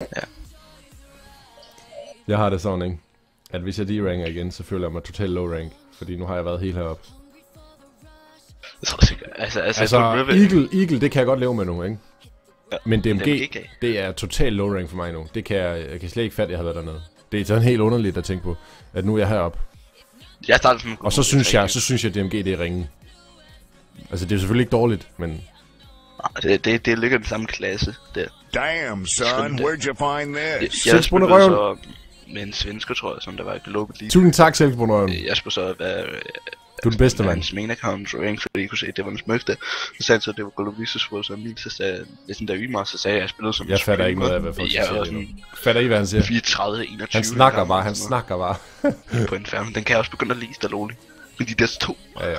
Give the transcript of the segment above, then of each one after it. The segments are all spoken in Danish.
Ja. Jeg har det sådan, ikke? At hvis jeg de-ranker igen, så føler jeg mig totalt low rank. Fordi nu har jeg været helt heroppe. Jeg tror sikkert, altså, altså, Altså, Eagle, Eagle, det kan jeg godt leve med nu, ikke? Ja, Men DMG, det er totalt low rank for mig nu. Det kan jeg, jeg kan slet ikke fatte, at jeg har været dernede. Det er sådan helt underligt at tænke på, at nu er jeg heroppe. jeg startede som Og så synes jeg, så synes jeg, at DMG det er ringe. Altså, det er selvfølgelig ikke dårligt, men det, det, det ligger i den samme klasse der. Damn, son, where'd you find Jeg, this? jeg spillede røven. så med en svensker, tror jeg, som der var i Global League. tusind tak, Silkebrunøren. Jeg skulle så være Du er den bedste, med mand. hans main account rank, fordi jeg kunne se, at det var en smøg der. Så sagde han så, at det var Global League, så så min, så sagde ligesom der Ymer, så sagde jeg, at jeg spillede som Jeg fatter ikke noget af, hvad folk Jeg siger lige sådan Fatter I, hvad han siger? 34, 21. Han snakker bare, han sådan snakker bare. På en færme. Den kan jeg også begynde at læse, der lovligt. Men de der to, Ja, ja. ja.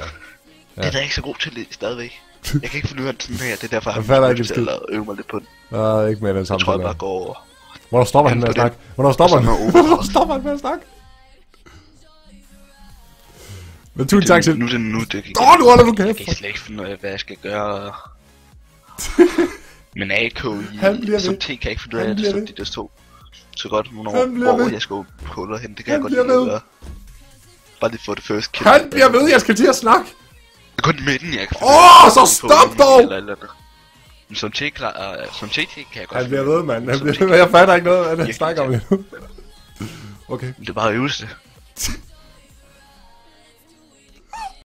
det er jeg ikke så god til at læse stadigvæk. Jeg kan ikke finde ud af den her, det er derfor, Jeg fatter ikke til at øve mig lidt på den. Nej, ikke med den Jeg tror, jeg bare går over. Hvornår stopper han med at på snakke? Hvornår stopper han? Hvornår stopper han med at snakke? Men tusind tak til... Nu er det nu, det gik. Åh, nu holder du Jeg kæft. kan slet ikke finde ud af, hvad jeg skal gøre. Men AK i, som. T kan jeg ikke finde ud af, Han det ved. de der to. Så godt, hvornår, hvor jeg skal åbne huller hen, det kan jeg godt lide at gøre. Bare lige få det first kill. Han bliver ved, jeg skal til at snakke. Det er kun midten, jeg kan Åh, så stop dog! Eller, eller, eller. Men som T klar, uh, som T kan jeg godt Han bliver ved, mand. Han bliver ved. Jeg fatter ikke noget, hvad han Jeg snakker om kan lige nu. Okay. Det er bare øvelse.